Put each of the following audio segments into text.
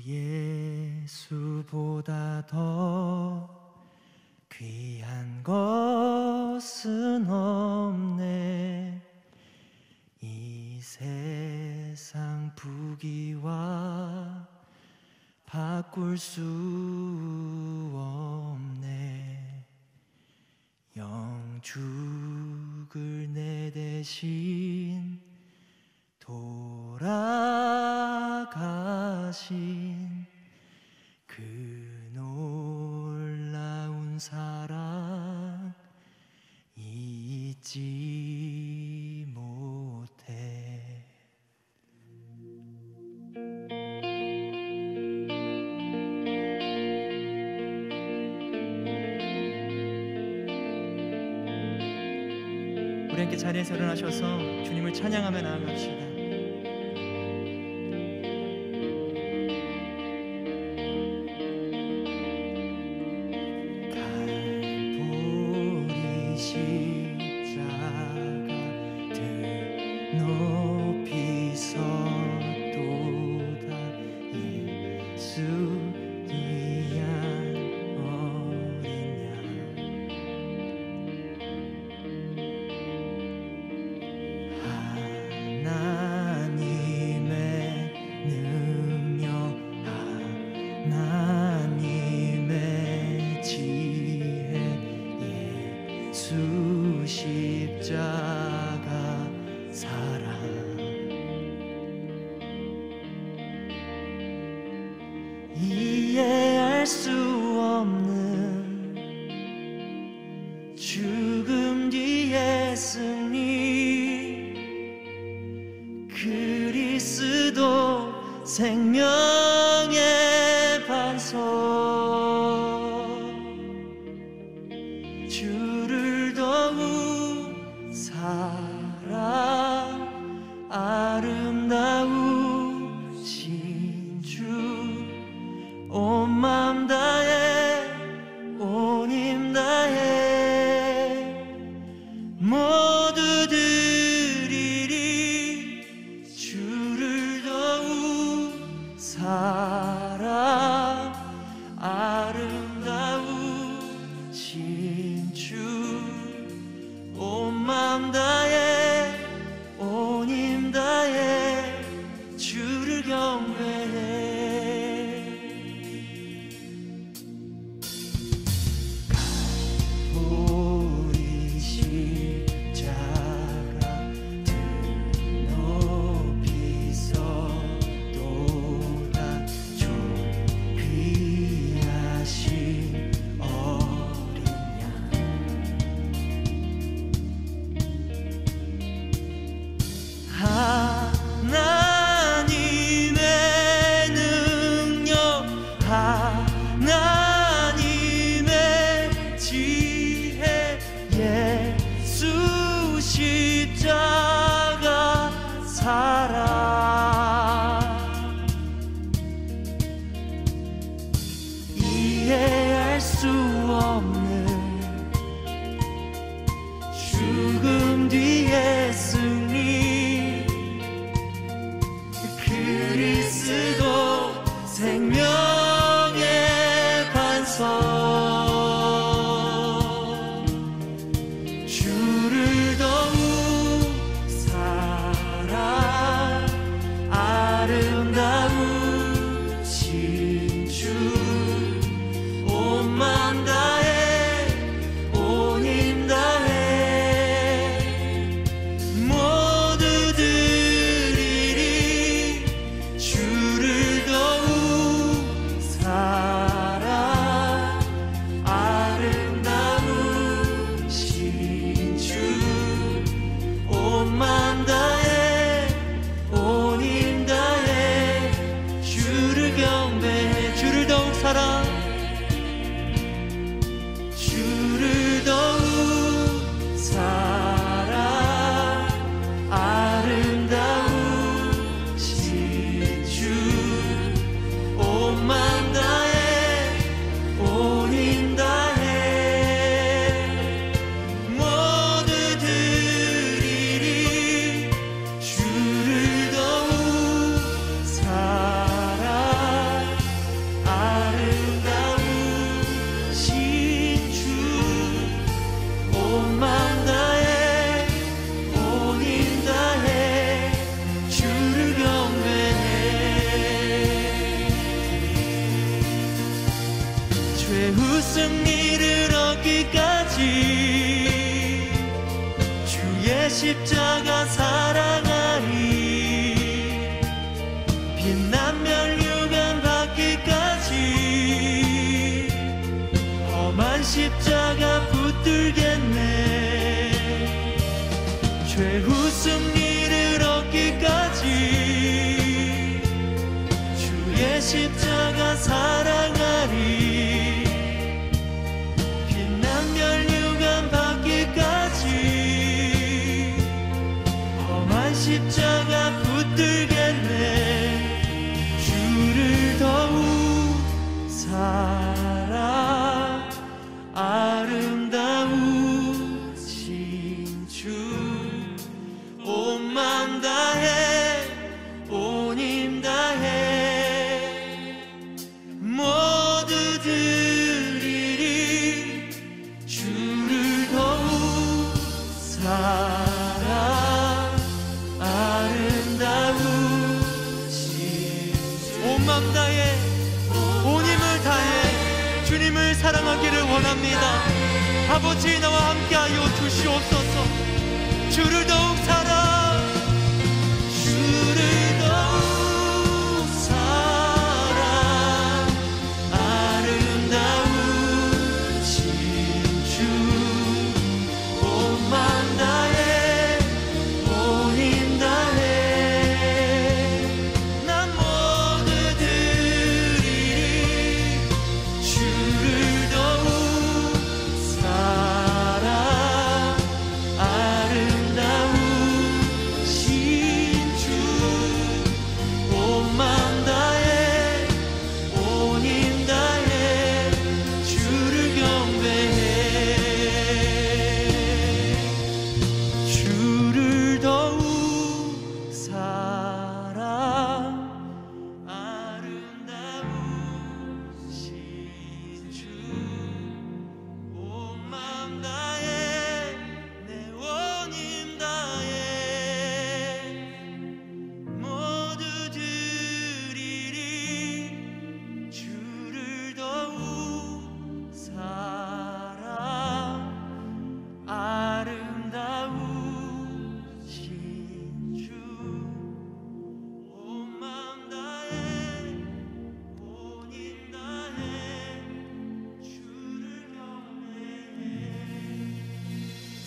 주 예수보다 더 귀한 것은 없네. 이 세상 부귀와 바꿀 수 없네. 영죽을 내 대신 돌아가신 우리 함께 자리에서 일어나셔서 주님을 찬양하며 나아갑시다. 사랑 아름다우신 온맘 다해 온 힘을 다해 주님을 사랑하기를 원합니다. 아버지 나와 함께하여 주시옵소서. 주를 더욱 사랑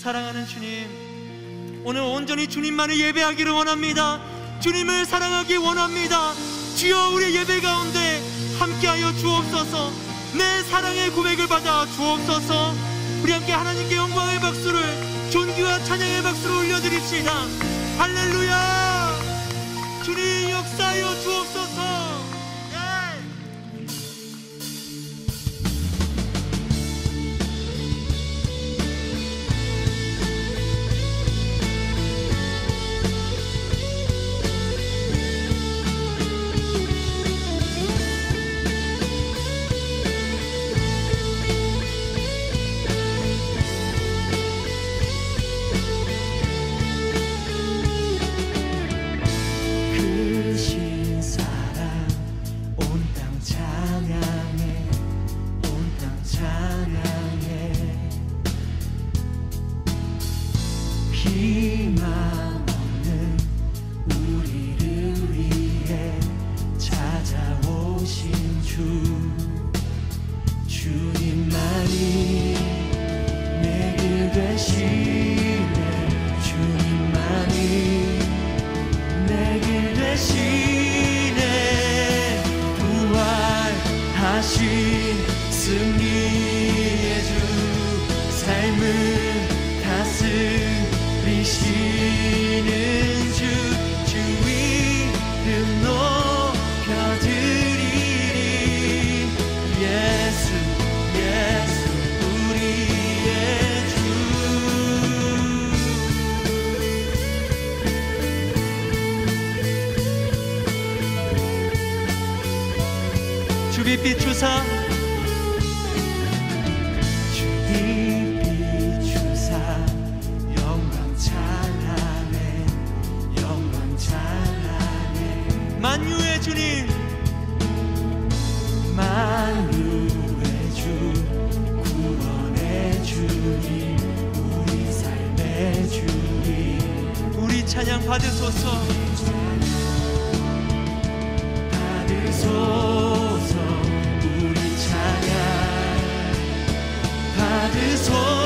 사랑하는 주님 오늘 온전히 주님만을 예배하기를 원합니다. 주님을 사랑하기 원합니다. 주여 우리 예배 가운데 함께하여 주옵소서. 내 사랑의 고백을 받아 주옵소서. 우리 함께 하나님께 영광의 박수를 존귀와 찬양의 박수를 올려드립시다. 할렐루야! 주님 역사하여 주옵소서 주빛빛 주사. 주빛빛 주사. 영광 찬란해. 영광 찬란해. 만유의 주님. 만유의 주 구원의 주님 우리 삶의 주님. 우리 찬양 받으소서. 받으소서. 一错。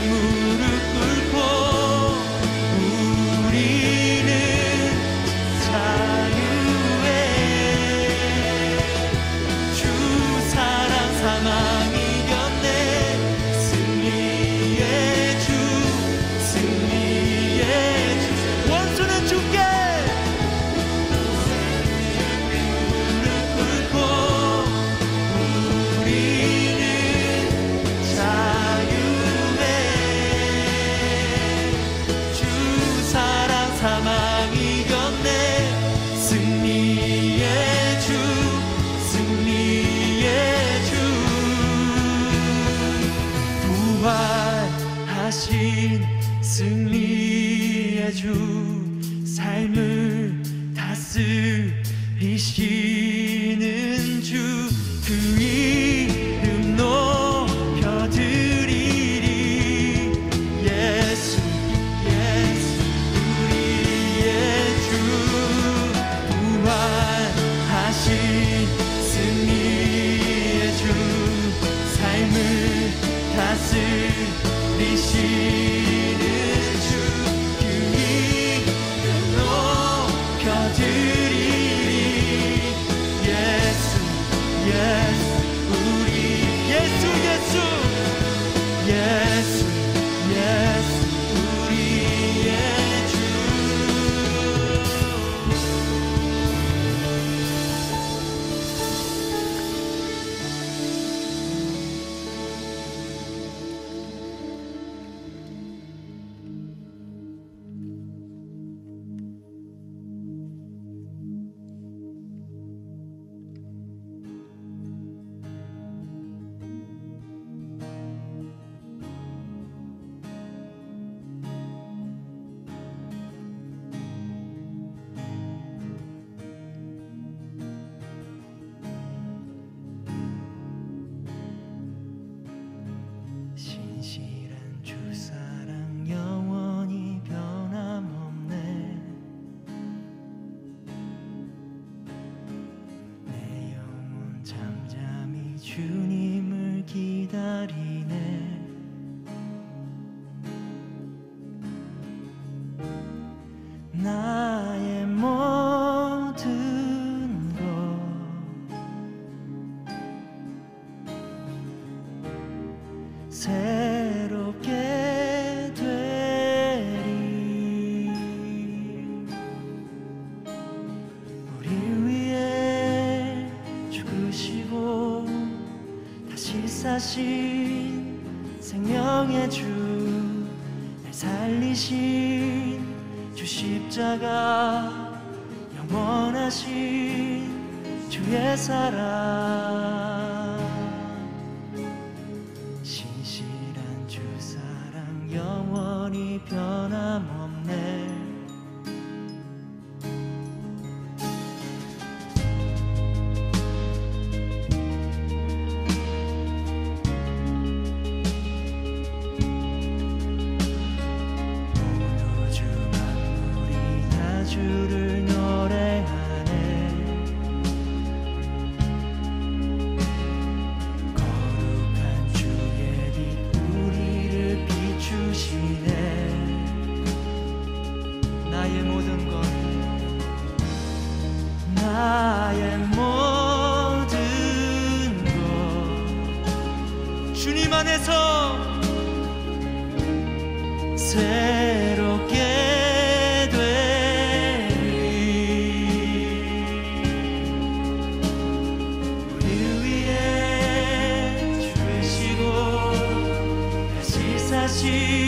무릎 꿇 주 삶을 다스리시 살아계신 생명의 주 날 살리신 주 십자가 사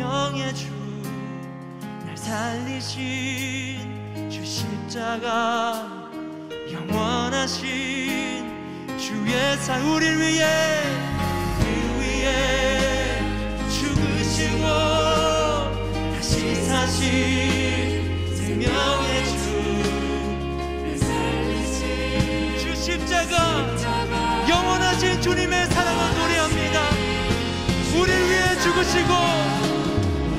생명의 주 날 살리신 주 십자가 영원하신 주의 사 우리 위해 우리 위해 죽으시고 다시 사신 생명의 주주 십자가 영원하신 주님의 사랑을 노래합니다. 우리 위해 죽으시고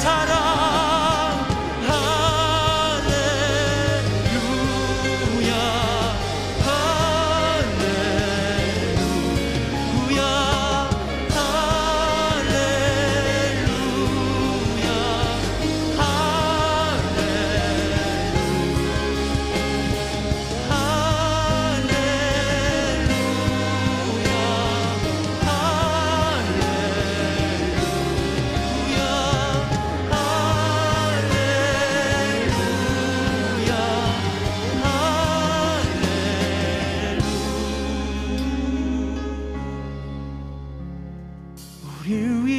사랑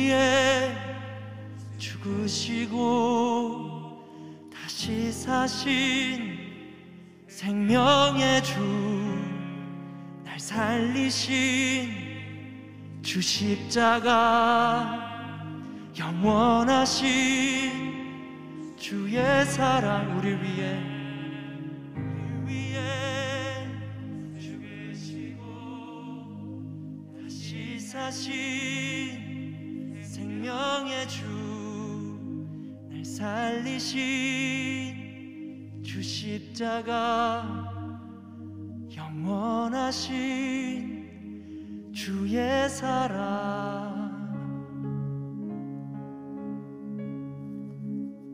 위해 죽으시고 다시 사신 생명의 주 날 살리신 주 십자가 영원하신 주의 사랑 우리 위해 우리 위해 죽으시고 다시 사신 살리신 주 십자가 영원하신 주의 사랑.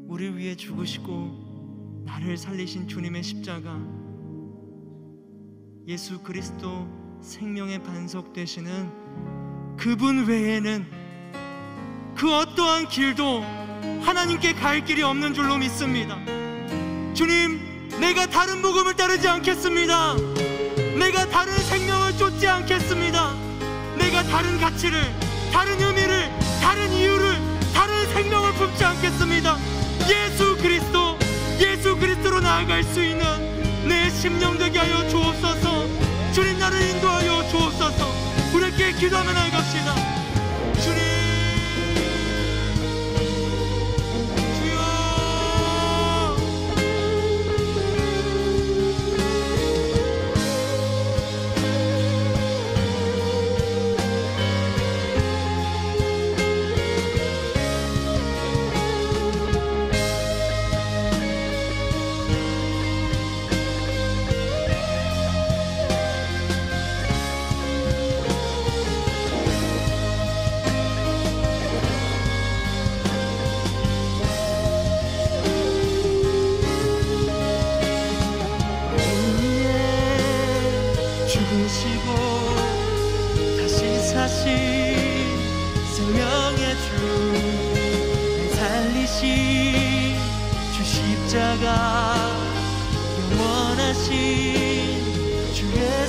우리 위해 죽으시고 나를 살리신 주님의 십자가 예수 그리스도 생명의 반석 되시는 그분 외에는 그 어떠한 길도 하나님께 갈 길이 없는 줄로 믿습니다. 주님, 내가 다른 복음을 따르지 않겠습니다. 내가 다른 생명을 쫓지 않겠습니다. 내가 다른 가치를, 다른 의미를, 다른 이유를, 다른 생명을 품지 않겠습니다. 예수 그리스도, 예수 그리스도로 나아갈 수 있는 내 심령 되게 하여 주옵소서. 주님 나를 인도하여 주옵소서. 우리께 기도하면 지시고 다시 사시 생명의 주날 살리신 주 십자가 영원하신 주의